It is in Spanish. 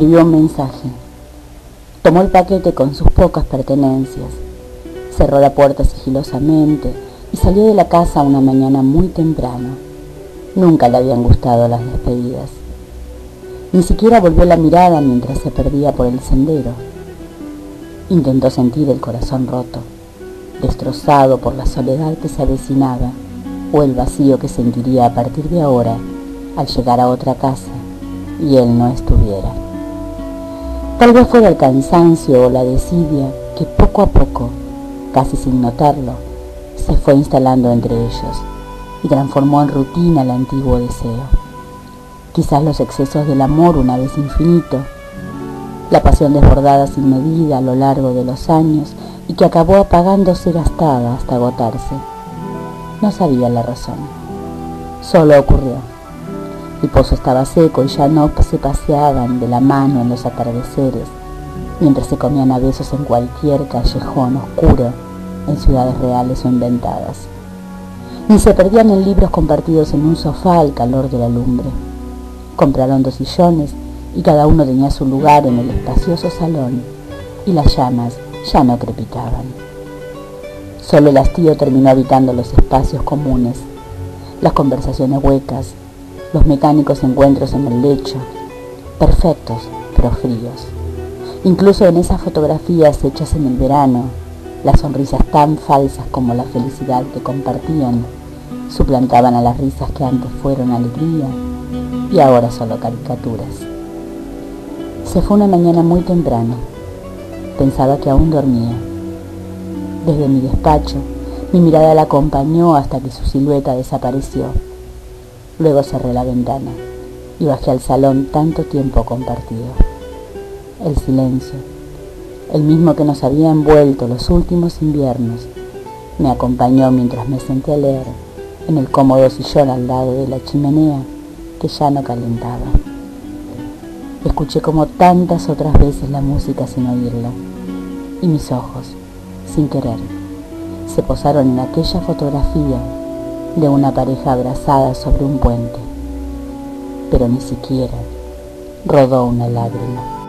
escribió un mensaje. Tomó el paquete con sus pocas pertenencias, cerró la puerta sigilosamente y salió de la casa una mañana muy temprano. Nunca le habían gustado las despedidas. Ni siquiera volvió la mirada mientras se perdía por el sendero. Intentó sentir el corazón roto, destrozado por la soledad que se avecinaba o el vacío que sentiría a partir de ahora al llegar a otra casa y él no estuviera. Tal vez fuera el cansancio o la desidia que poco a poco, casi sin notarlo, se fue instalando entre ellos y transformó en rutina el antiguo deseo. Quizás los excesos del amor una vez infinito, la pasión desbordada sin medida a lo largo de los años y que acabó apagándose gastada hasta agotarse. No sabía la razón. Solo ocurrió. El pozo estaba seco y ya no se paseaban de la mano en los atardeceres, mientras se comían a besos en cualquier callejón oscuro, en ciudades reales o inventadas. Ni se perdían en libros compartidos en un sofá al calor de la lumbre. Compraron dos sillones y cada uno tenía su lugar en el espacioso salón, y las llamas ya no crepitaban. Solo el hastío terminó habitando los espacios comunes, las conversaciones huecas, los mecánicos encuentros en el lecho, perfectos pero fríos. Incluso en esas fotografías hechas en el verano, las sonrisas tan falsas como la felicidad que compartían suplantaban a las risas que antes fueron alegría y ahora solo caricaturas. Se fue una mañana muy temprano. Pensaba que aún dormía. Desde mi despacho, mi mirada la acompañó hasta que su silueta desapareció. Luego cerré la ventana y bajé al salón tanto tiempo compartido. El silencio, el mismo que nos había envuelto los últimos inviernos, me acompañó mientras me senté a leer en el cómodo sillón al lado de la chimenea que ya no calentaba. Escuché como tantas otras veces la música sin oírla y mis ojos, sin querer, se posaron en aquella fotografía de una pareja abrazada sobre un puente, pero ni siquiera rodó una lágrima.